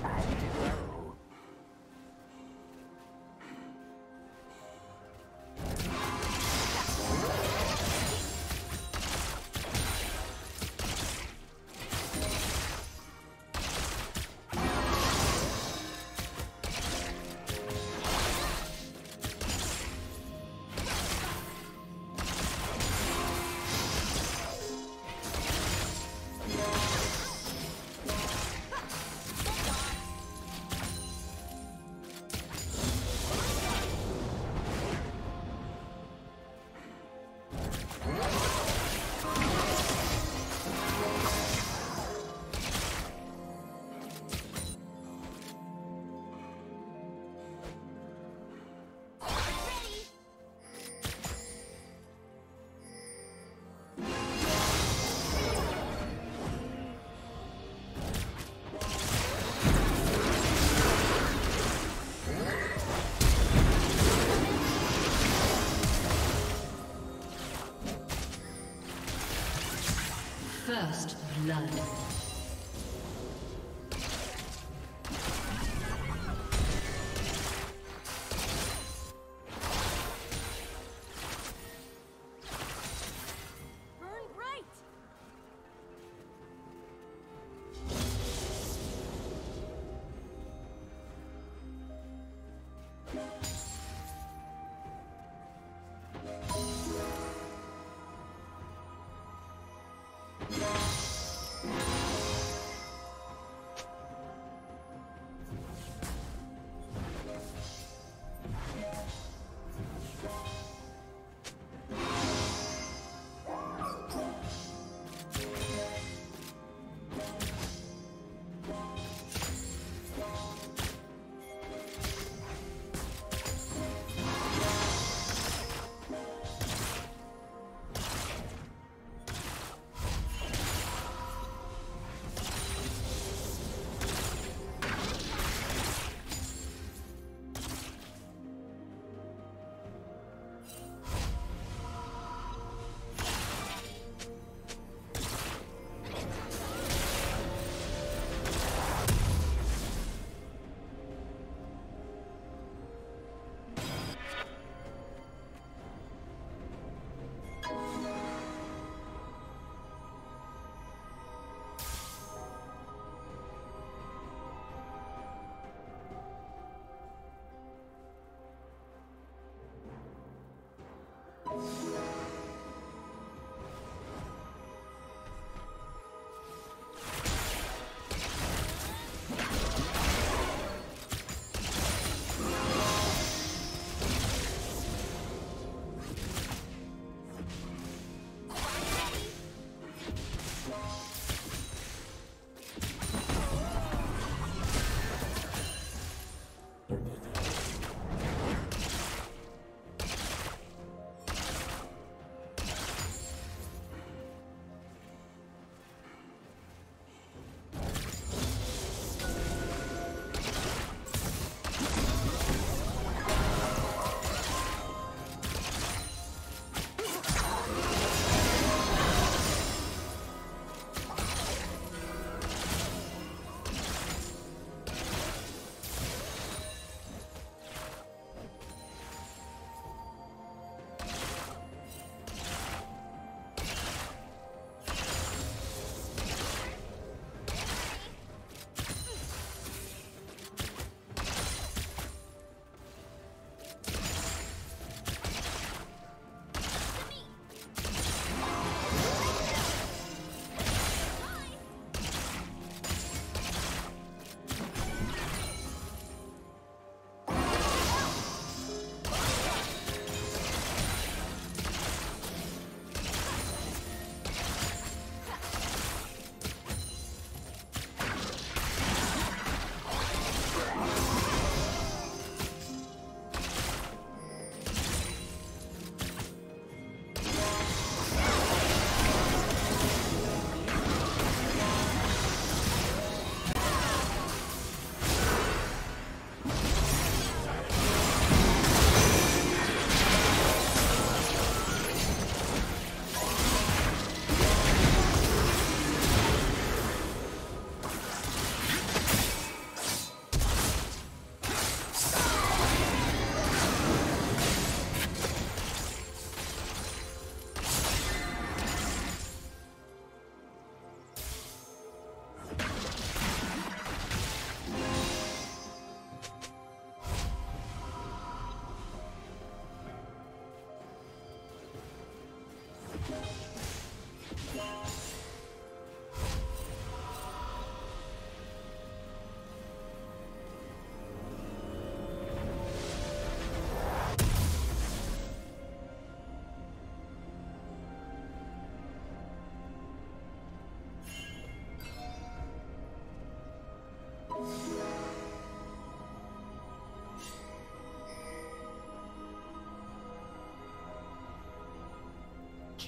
Time. First blood.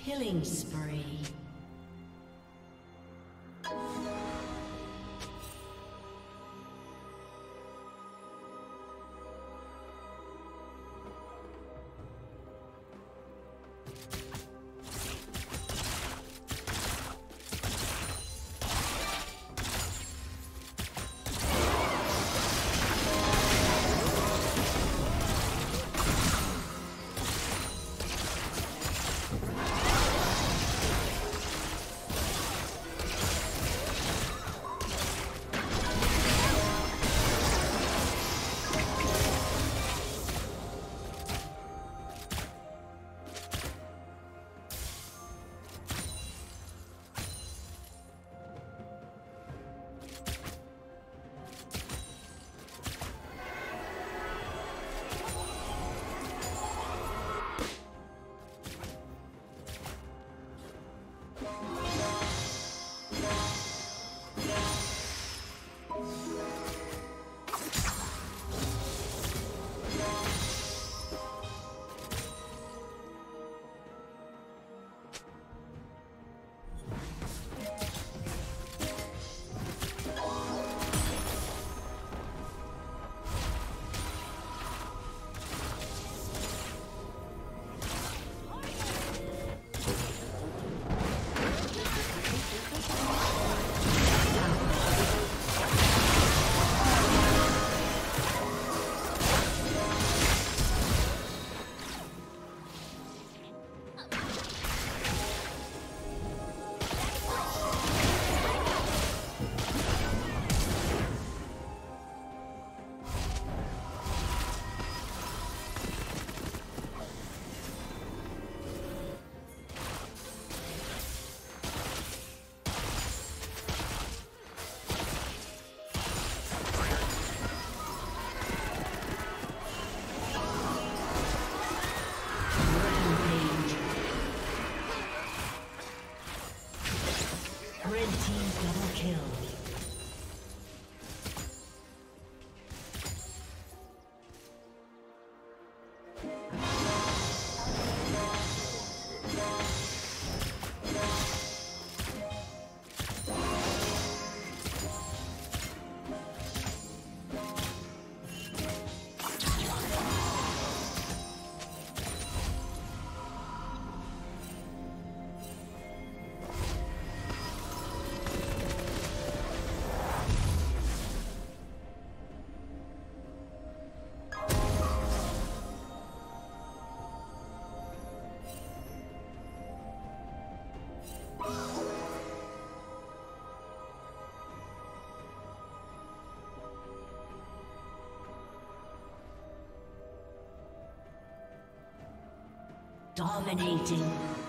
Killing spree. Dominating.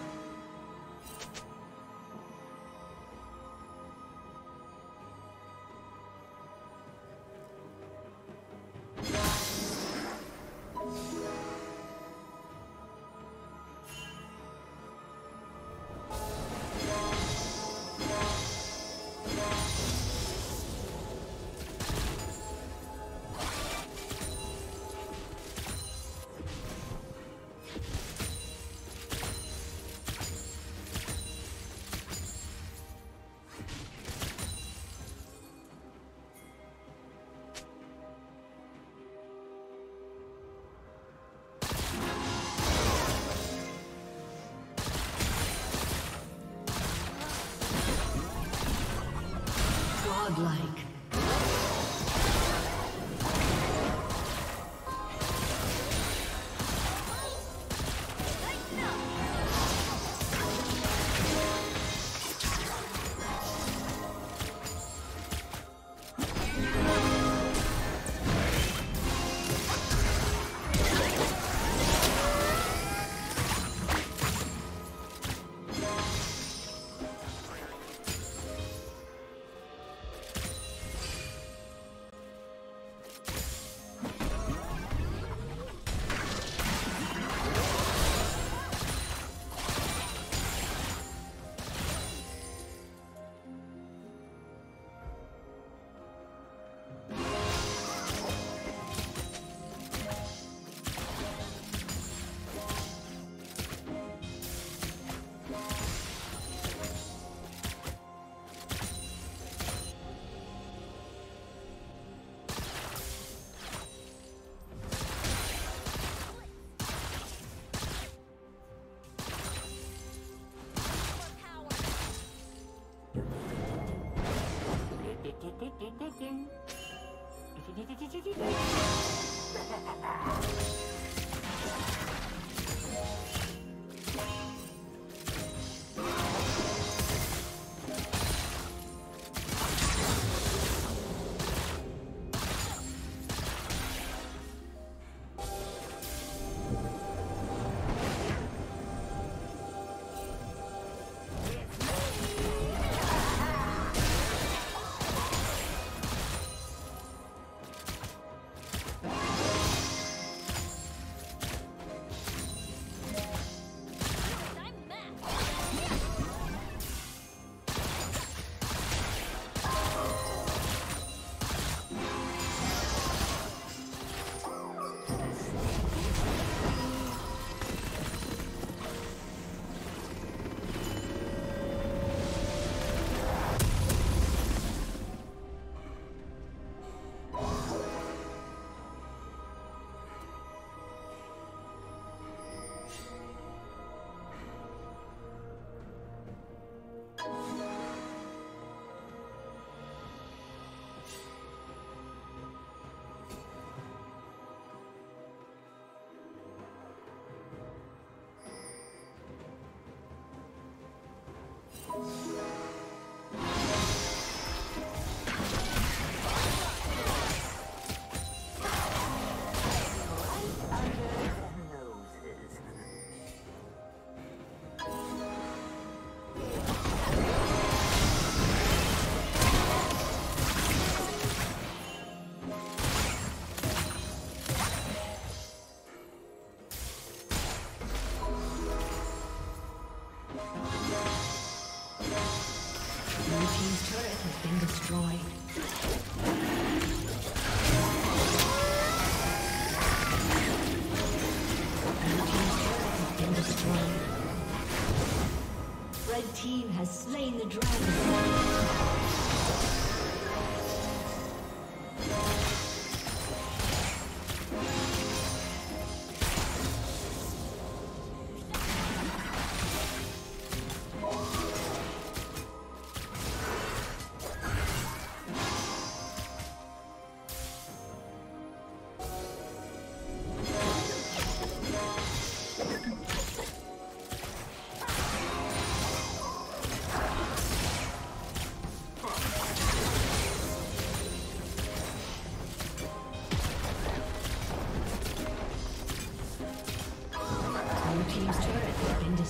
Dragon.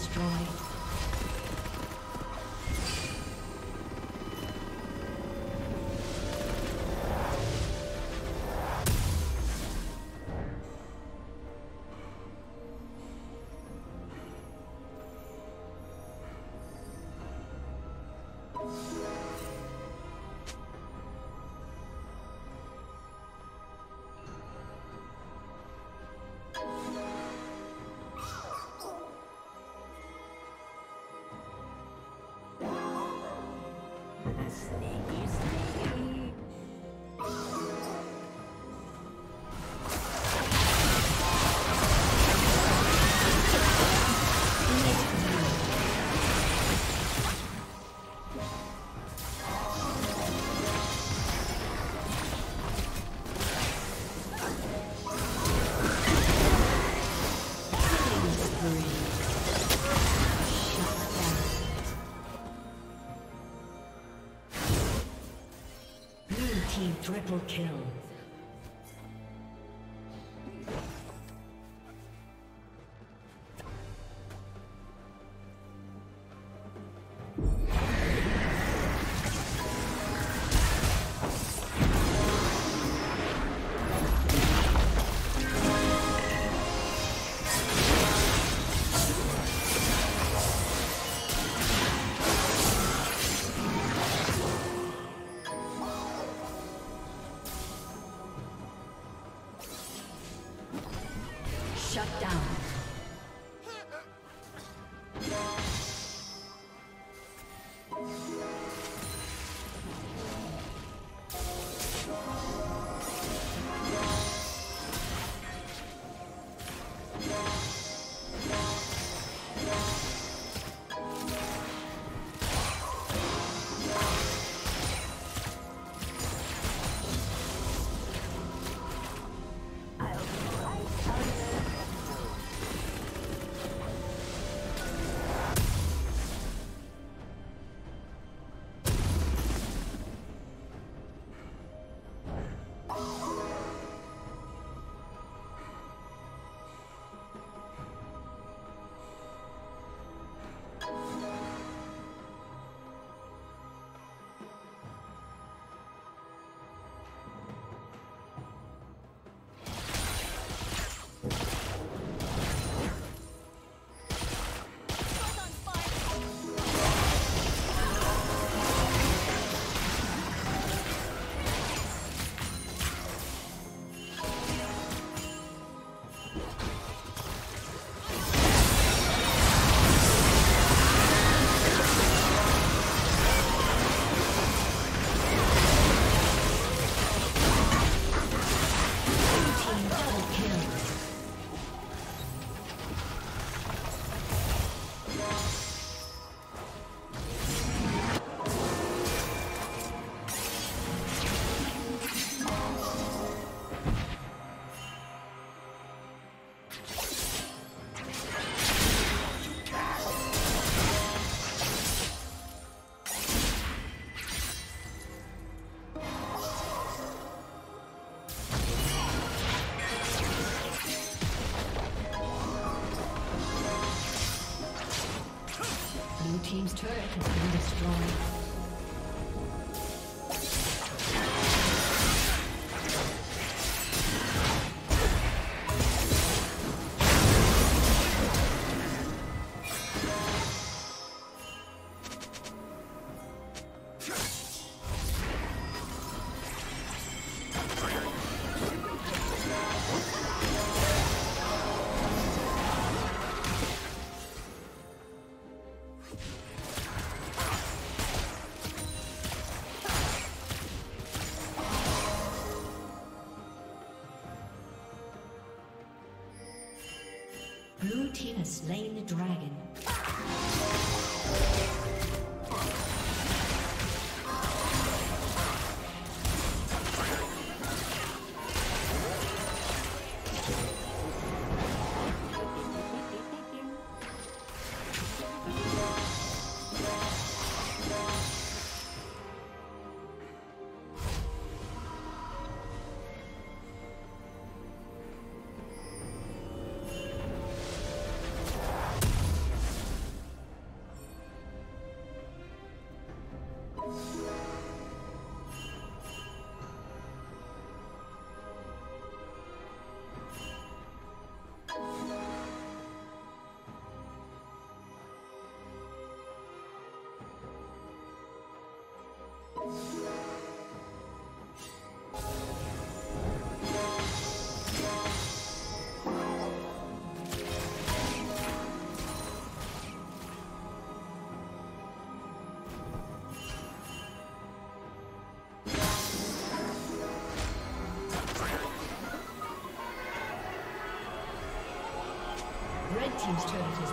destroyed. Triple kill. Team's turret has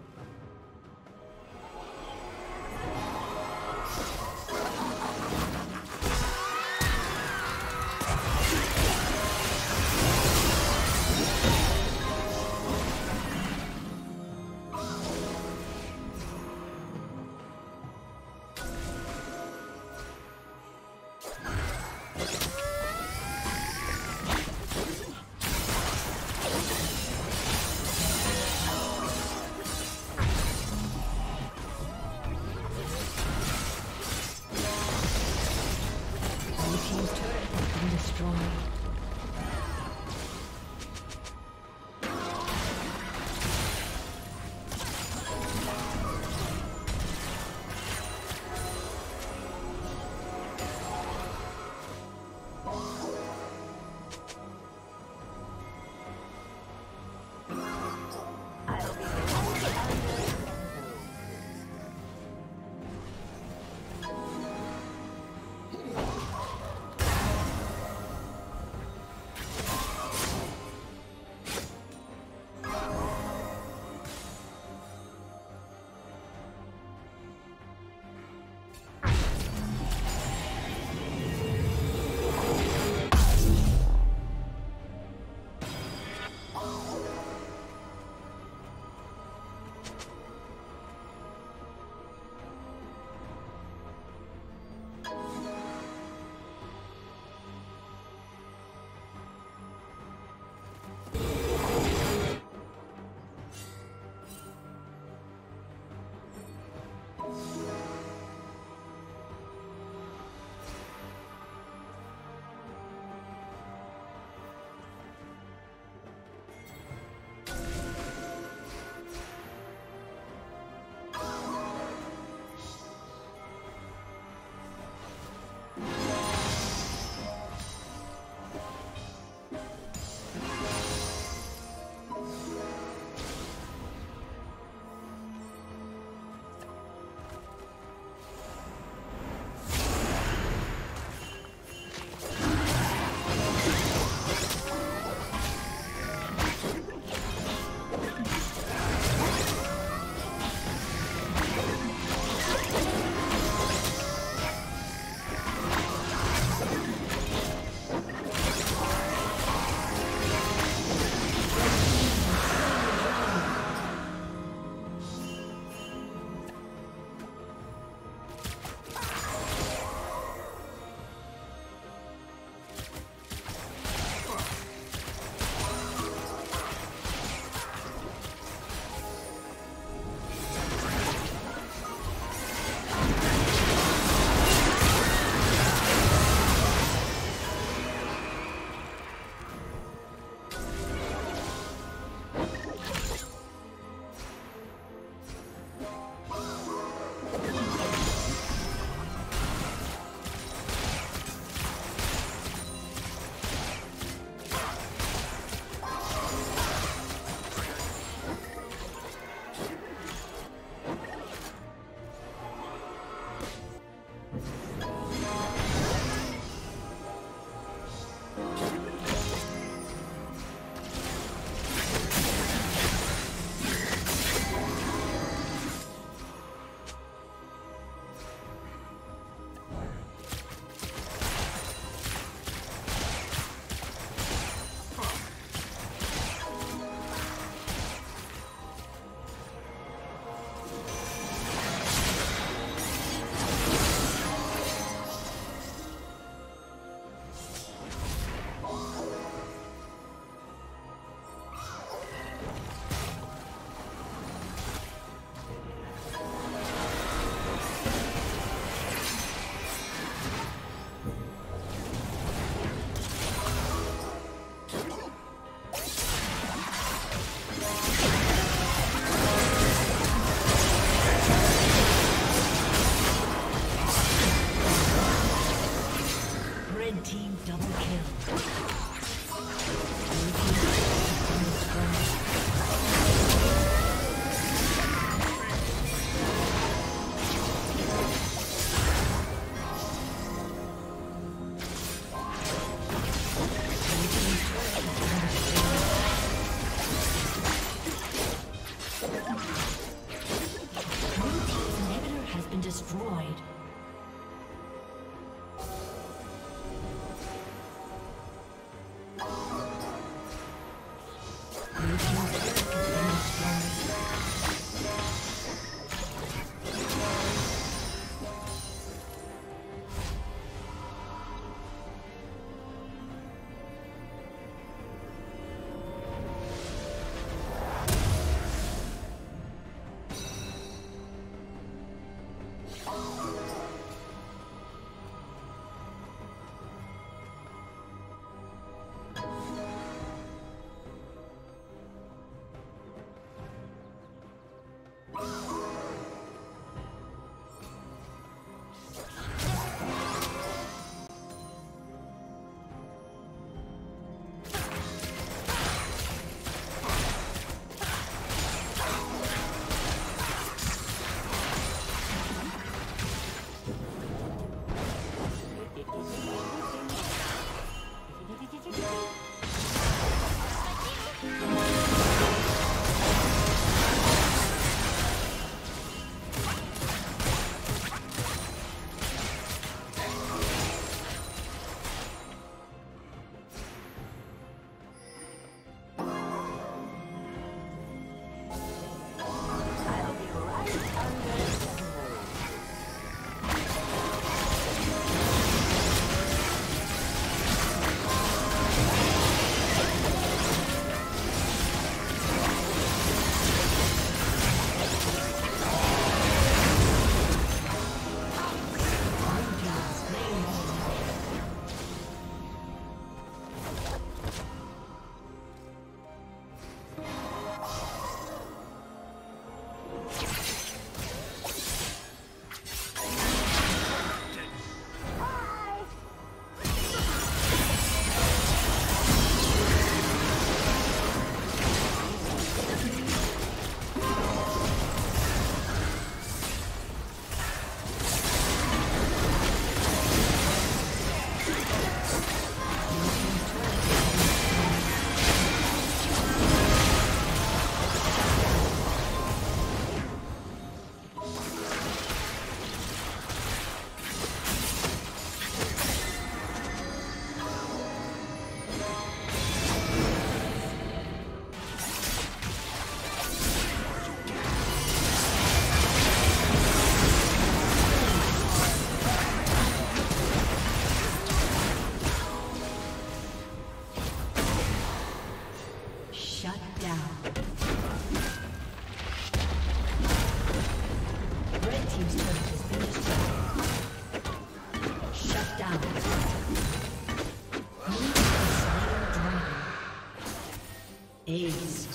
Aced.